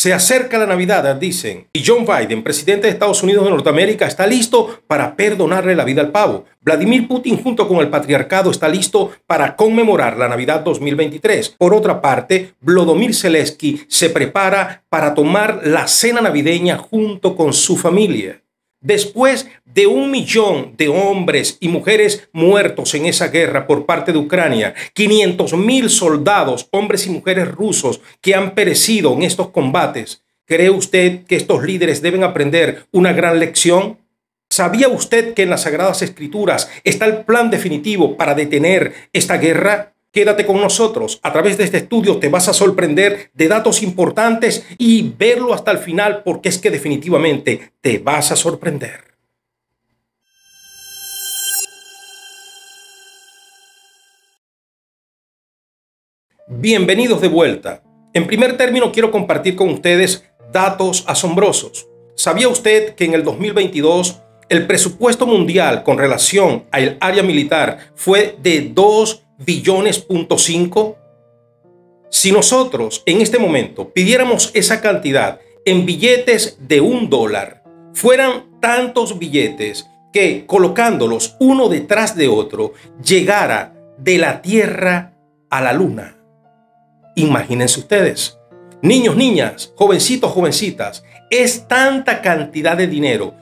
Se acerca la Navidad, dicen, y John Biden, presidente de Estados Unidos de Norteamérica, está listo para perdonarle la vida al pavo. Vladimir Putin junto con el patriarcado está listo para conmemorar la Navidad 2023. Por otra parte, Vladimir Zelensky se prepara para tomar la cena navideña junto con su familia. Después de un millón de hombres y mujeres muertos en esa guerra por parte de Ucrania, 500 mil soldados, hombres y mujeres rusos que han perecido en estos combates, ¿cree usted que estos líderes deben aprender una gran lección? ¿Sabía usted que en las Sagradas Escrituras está el plan definitivo para detener esta guerra? Quédate con nosotros. A través de este estudio te vas a sorprender de datos importantes y verlo hasta el final porque es que definitivamente te vas a sorprender. Bienvenidos de vuelta. En primer término quiero compartir con ustedes datos asombrosos. ¿Sabía usted que en el 2022 el presupuesto mundial con relación al área militar fue de 2 billones punto cinco. Si nosotros en este momento pidiéramos esa cantidad en billetes de un dólar, fueran tantos billetes que colocándolos uno detrás de otro, llegara de la Tierra a la Luna. Imagínense ustedes. Niños, niñas, jovencitos, jovencitas, es tanta cantidad de dinero,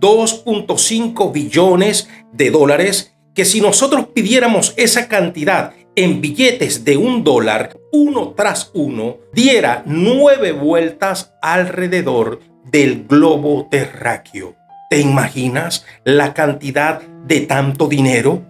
2.5 billones de dólares, que si nosotros pidiéramos esa cantidad en billetes de un dólar, uno tras uno, diera nueve vueltas alrededor del globo terráqueo. ¿Te imaginas la cantidad de tanto dinero?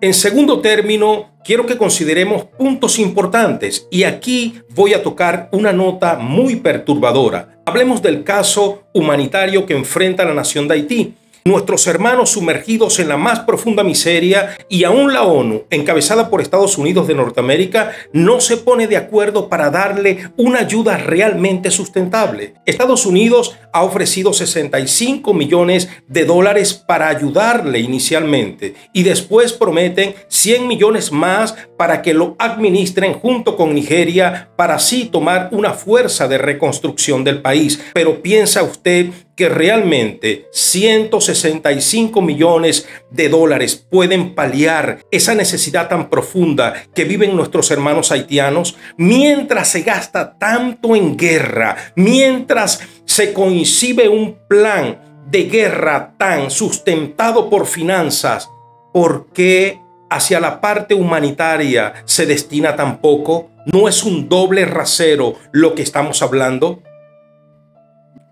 En segundo término, quiero que consideremos puntos importantes y aquí voy a tocar una nota muy perturbadora. Hablemos del caso humanitario que enfrenta la nación de Haití nuestros hermanos sumergidos en la más profunda miseria y aún la ONU, encabezada por Estados Unidos de Norteamérica, no se pone de acuerdo para darle una ayuda realmente sustentable. Estados Unidos ha ofrecido 65 millones de dólares para ayudarle inicialmente y después prometen 100 millones más para que lo administren junto con Nigeria para así tomar una fuerza de reconstrucción del país. Pero piensa usted que realmente 165 millones de dólares pueden paliar esa necesidad tan profunda que viven nuestros hermanos haitianos, mientras se gasta tanto en guerra, mientras se coincide un plan de guerra tan sustentado por finanzas, ¿por qué hacia la parte humanitaria se destina tan poco? ¿No es un doble rasero lo que estamos hablando?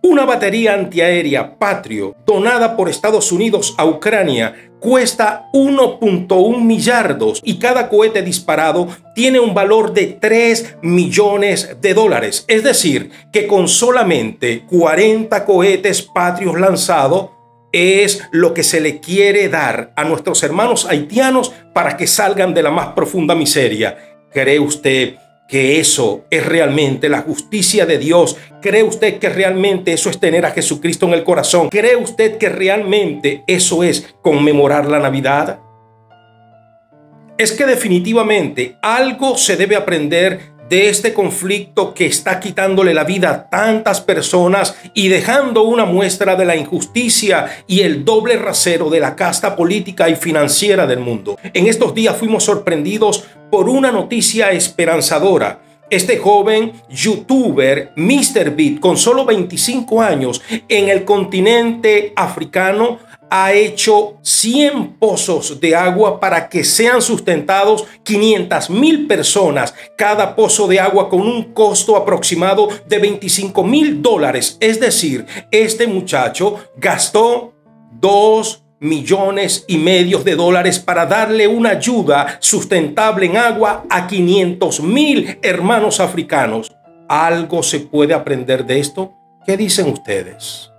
Una batería antiaérea Patrio donada por Estados Unidos a Ucrania cuesta 1.1 millardos y cada cohete disparado tiene un valor de 3 millones de dólares. Es decir, que con solamente 40 cohetes Patrios lanzados es lo que se le quiere dar a nuestros hermanos haitianos para que salgan de la más profunda miseria. ¿Cree usted que eso es realmente la justicia de Dios? ¿Cree usted que realmente eso es tener a Jesucristo en el corazón? ¿Cree usted que realmente eso es conmemorar la Navidad? Es que definitivamente algo se debe aprender de este conflicto que está quitándole la vida a tantas personas y dejando una muestra de la injusticia y el doble rasero de la casta política y financiera del mundo. En estos días fuimos sorprendidos por una noticia esperanzadora. Este joven youtuber, Mr. Beat, con solo 25 años en el continente africano, ha hecho 100 pozos de agua para que sean sustentados 500 mil personas cada pozo de agua con un costo aproximado de 25 mil dólares. Es decir, este muchacho gastó 2 millones y medio de dólares para darle una ayuda sustentable en agua a 500 mil hermanos africanos. ¿Algo se puede aprender de esto? ¿Qué dicen ustedes?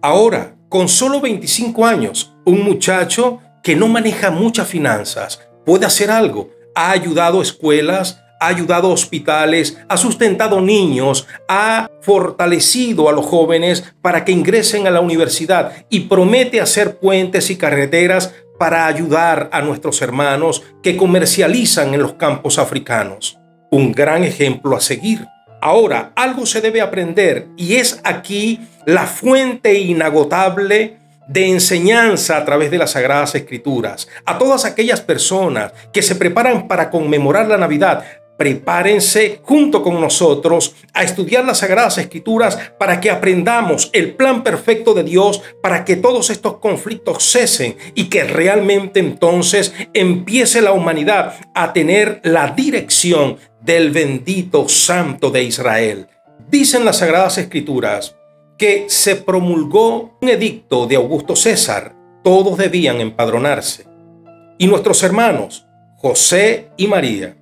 Ahora, con solo 25 años, un muchacho que no maneja muchas finanzas puede hacer algo. Ha ayudado escuelas, ha ayudado hospitales, ha sustentado niños, ha fortalecido a los jóvenes para que ingresen a la universidad y promete hacer puentes y carreteras para ayudar a nuestros hermanos que comercializan en los campos africanos. Un gran ejemplo a seguir. Ahora, algo se debe aprender y es aquí la fuente inagotable de enseñanza a través de las Sagradas Escrituras. A todas aquellas personas que se preparan para conmemorar la Navidad, prepárense junto con nosotros a estudiar las Sagradas Escrituras para que aprendamos el plan perfecto de Dios, para que todos estos conflictos cesen y que realmente entonces empiece la humanidad a tener la dirección del bendito Santo de Israel. Dicen las Sagradas Escrituras que se promulgó un edicto de Augusto César, todos debían empadronarse. Y nuestros hermanos, José y María,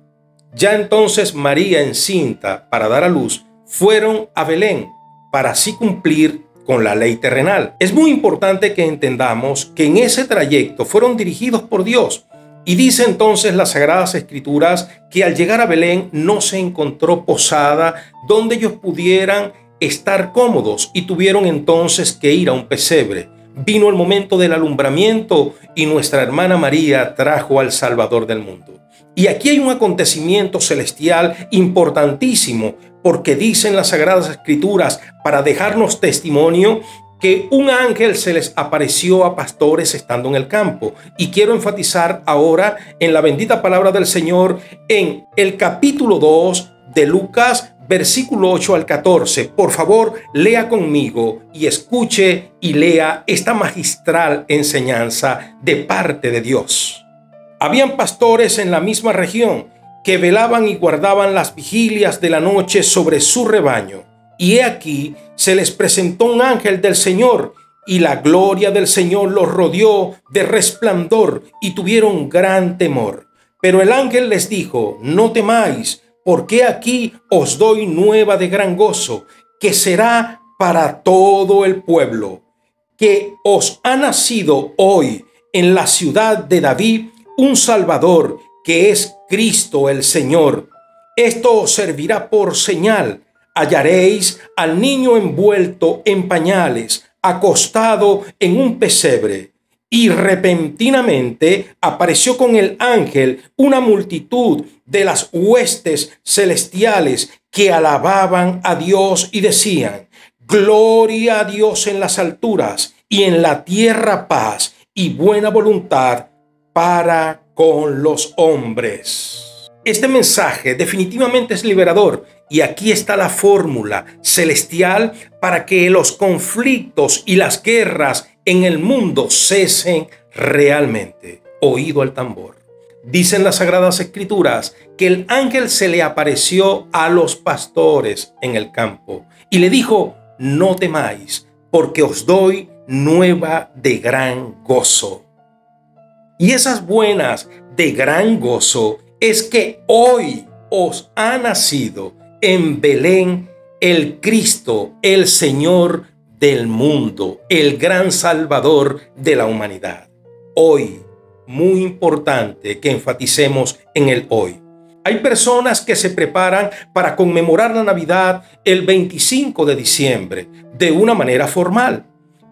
ya entonces María encinta para dar a luz, fueron a Belén para así cumplir con la ley terrenal. Es muy importante que entendamos que en ese trayecto fueron dirigidos por Dios. Y dice entonces las Sagradas Escrituras que al llegar a Belén no se encontró posada donde ellos pudieran estar cómodos y tuvieron entonces que ir a un pesebre. Vino el momento del alumbramiento y nuestra hermana María trajo al Salvador del mundo. Y aquí hay un acontecimiento celestial importantísimo, porque dicen las Sagradas Escrituras para dejarnos testimonio que un ángel se les apareció a pastores estando en el campo. Y quiero enfatizar ahora en la bendita palabra del Señor en el capítulo 2 de Lucas, versículo 8 al 14. Por favor, lea conmigo y escuche y lea esta magistral enseñanza de parte de Dios. Habían pastores en la misma región que velaban y guardaban las vigilias de la noche sobre su rebaño. Y he aquí, se les presentó un ángel del Señor, y la gloria del Señor los rodeó de resplandor, y tuvieron gran temor. Pero el ángel les dijo, no temáis, porque aquí os doy nueva de gran gozo, que será para todo el pueblo, que os ha nacido hoy en la ciudad de David un Salvador, que es Cristo el Señor. Esto os servirá por señal. Hallaréis al niño envuelto en pañales, acostado en un pesebre. Y repentinamente apareció con el ángel una multitud de las huestes celestiales que alababan a Dios y decían, Gloria a Dios en las alturas y en la tierra paz y buena voluntad para con los hombres. Este mensaje definitivamente es liberador y aquí está la fórmula celestial para que los conflictos y las guerras en el mundo cesen realmente. Oído al tambor. Dicen las sagradas escrituras que el ángel se le apareció a los pastores en el campo y le dijo, no temáis, porque os doy nueva de gran gozo y esas buenas de gran gozo es que hoy os ha nacido en Belén el Cristo, el Señor del mundo, el gran Salvador de la humanidad. Hoy, muy importante que enfaticemos en el hoy. Hay personas que se preparan para conmemorar la Navidad el 25 de diciembre de una manera formal,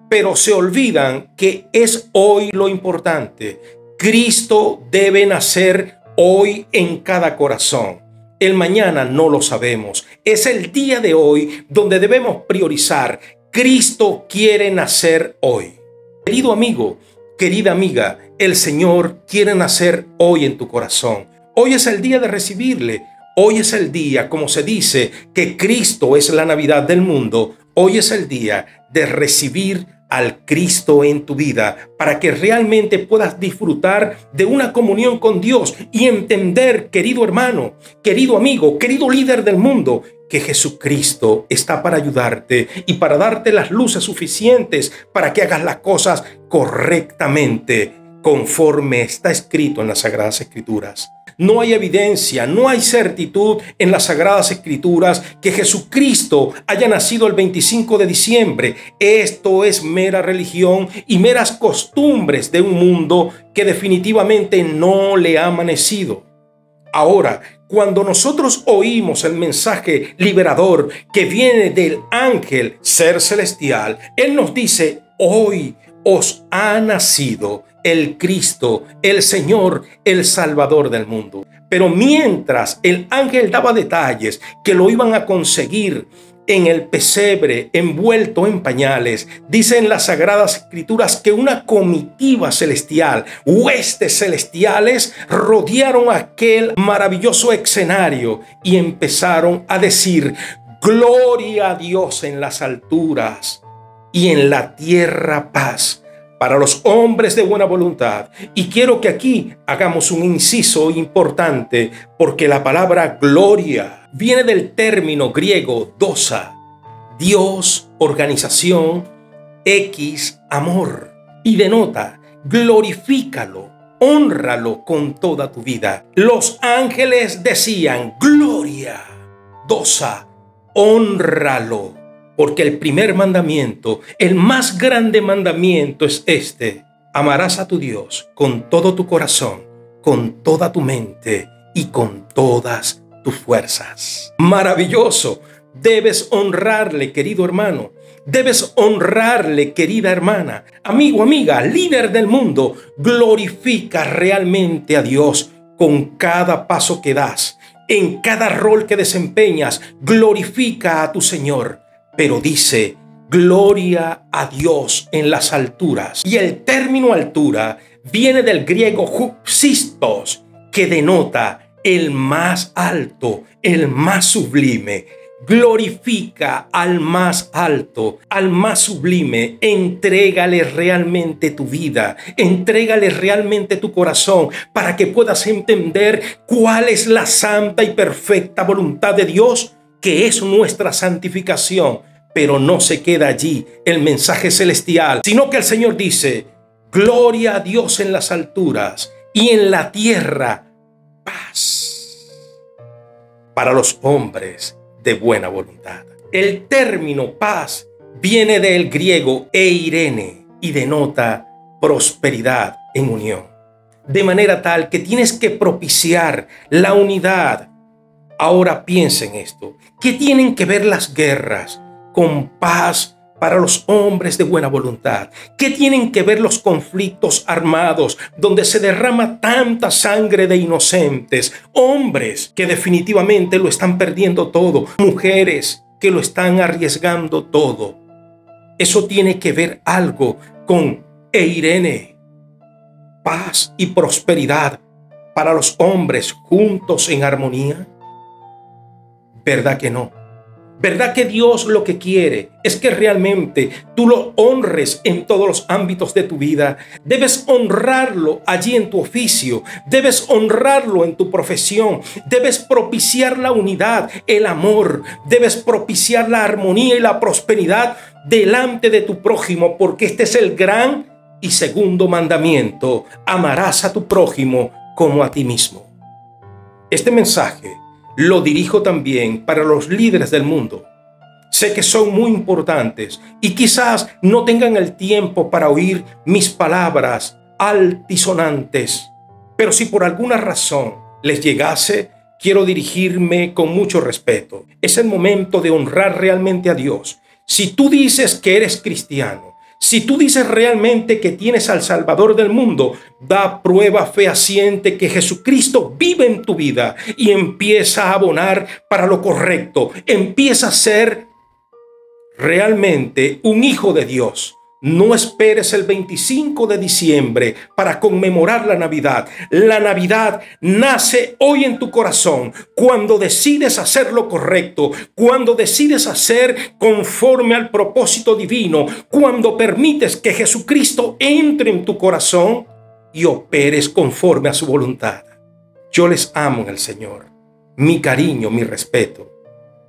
pero se olvidan que es hoy lo importante, Cristo debe nacer hoy en cada corazón. El mañana no lo sabemos. Es el día de hoy donde debemos priorizar. Cristo quiere nacer hoy. Querido amigo, querida amiga, el Señor quiere nacer hoy en tu corazón. Hoy es el día de recibirle. Hoy es el día, como se dice, que Cristo es la Navidad del mundo. Hoy es el día de recibir al Cristo en tu vida para que realmente puedas disfrutar de una comunión con Dios y entender, querido hermano, querido amigo, querido líder del mundo, que Jesucristo está para ayudarte y para darte las luces suficientes para que hagas las cosas correctamente conforme está escrito en las Sagradas Escrituras. No hay evidencia, no hay certitud en las Sagradas Escrituras que Jesucristo haya nacido el 25 de diciembre. Esto es mera religión y meras costumbres de un mundo que definitivamente no le ha amanecido. Ahora, cuando nosotros oímos el mensaje liberador que viene del ángel ser celestial, Él nos dice, hoy os ha nacido el Cristo, el Señor, el Salvador del mundo. Pero mientras el ángel daba detalles que lo iban a conseguir en el pesebre envuelto en pañales, dicen las sagradas escrituras que una comitiva celestial, huestes celestiales, rodearon aquel maravilloso escenario y empezaron a decir, gloria a Dios en las alturas y en la tierra paz para los hombres de buena voluntad. Y quiero que aquí hagamos un inciso importante, porque la palabra gloria viene del término griego dosa, Dios, organización, X, amor, y denota, glorifícalo, honralo con toda tu vida. Los ángeles decían, gloria, dosa, honralo porque el primer mandamiento, el más grande mandamiento es este. Amarás a tu Dios con todo tu corazón, con toda tu mente y con todas tus fuerzas. Maravilloso. Debes honrarle, querido hermano. Debes honrarle, querida hermana. Amigo, amiga, líder del mundo. Glorifica realmente a Dios con cada paso que das. En cada rol que desempeñas, glorifica a tu Señor pero dice, gloria a Dios en las alturas. Y el término altura viene del griego hupsistos, que denota el más alto, el más sublime. Glorifica al más alto, al más sublime. Entrégale realmente tu vida, entrégale realmente tu corazón para que puedas entender cuál es la santa y perfecta voluntad de Dios, que es nuestra santificación pero no se queda allí el mensaje celestial, sino que el Señor dice, gloria a Dios en las alturas y en la tierra paz para los hombres de buena voluntad. El término paz viene del griego eirene y denota prosperidad en unión. De manera tal que tienes que propiciar la unidad. Ahora piensa en esto. ¿Qué tienen que ver las guerras? Con paz para los hombres de buena voluntad. ¿Qué tienen que ver los conflictos armados donde se derrama tanta sangre de inocentes? Hombres que definitivamente lo están perdiendo todo. Mujeres que lo están arriesgando todo. Eso tiene que ver algo con Eirene. Paz y prosperidad para los hombres juntos en armonía. ¿Verdad que no? ¿Verdad que Dios lo que quiere es que realmente tú lo honres en todos los ámbitos de tu vida? Debes honrarlo allí en tu oficio, debes honrarlo en tu profesión, debes propiciar la unidad, el amor, debes propiciar la armonía y la prosperidad delante de tu prójimo, porque este es el gran y segundo mandamiento. Amarás a tu prójimo como a ti mismo. Este mensaje lo dirijo también para los líderes del mundo. Sé que son muy importantes y quizás no tengan el tiempo para oír mis palabras altisonantes, pero si por alguna razón les llegase, quiero dirigirme con mucho respeto. Es el momento de honrar realmente a Dios. Si tú dices que eres cristiano, si tú dices realmente que tienes al Salvador del mundo, da prueba fehaciente que Jesucristo vive en tu vida y empieza a abonar para lo correcto. Empieza a ser realmente un hijo de Dios. No esperes el 25 de diciembre para conmemorar la Navidad. La Navidad nace hoy en tu corazón cuando decides hacer lo correcto, cuando decides hacer conforme al propósito divino, cuando permites que Jesucristo entre en tu corazón y operes conforme a su voluntad. Yo les amo en el Señor. Mi cariño, mi respeto.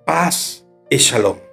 Paz y shalom.